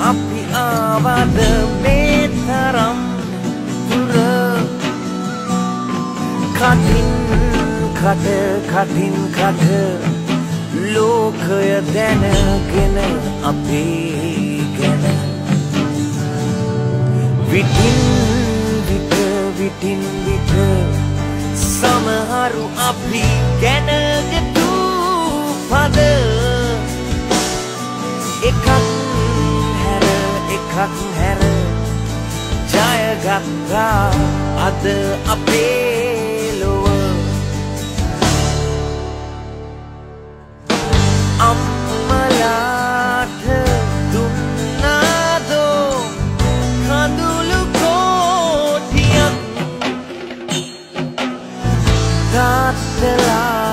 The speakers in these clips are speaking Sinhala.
අපි ආවද මේ තරම් දුර කටින් කට කටින් කට ලෝකය දැනගෙන අපේ ගැන විටින් විට විටින් විට සමහරු අපි ගැනගතු පද එකක් හැර එකක් හැර. ජයගත්තා අද අපේ ලොව. අම්මලාට දුන්නාදෝ කඳුළු කෝටියක්. තාත්තලා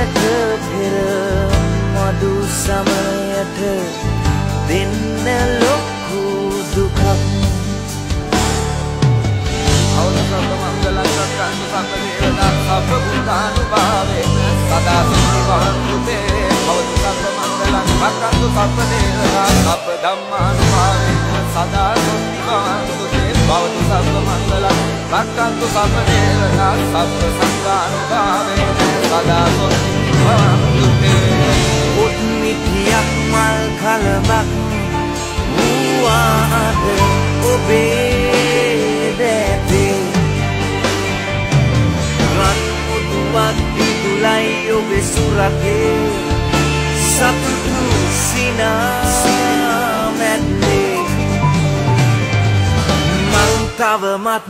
යන්නට පෙර මඩු සමයට දෙන්න ලොකු දුකක්. අවසත මංගලං සක්කන්තු සම්පදේවදා සබ්බ බුද්ධානුභාවේන සදා සිද්ධිවන්තුතේ අවතු සබ්බ මංගලං සක්කන්තු සම්පදේවදා සබ්බ ධම්මානුභාවේන සදා සිද්ධිවන්තුතේ භවතු සබ්බ මංගලං සක්කන්තු සම්පදේවදා සබ්බ සංඝානුභාවේන සදා සිද්ධිවන්තුතේ උත්මිතියක් මල් කලබක් වූවාද ඔබේ දැතේ රන් මුදුවක් දිදුලයි ඔබේ සුරකේ සතුටු සිනාමැද්දේ මං තවමත්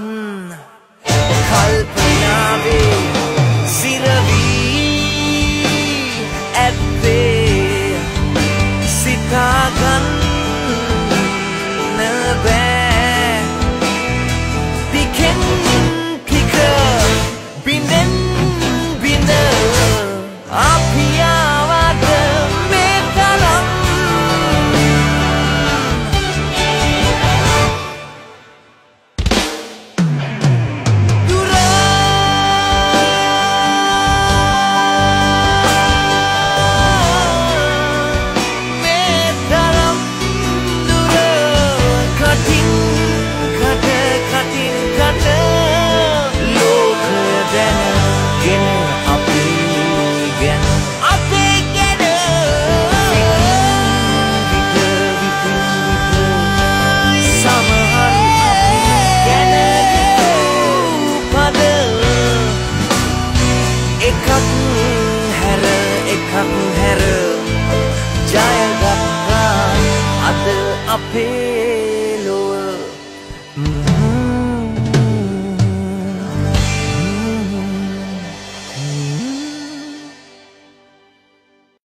කල්පනාවේ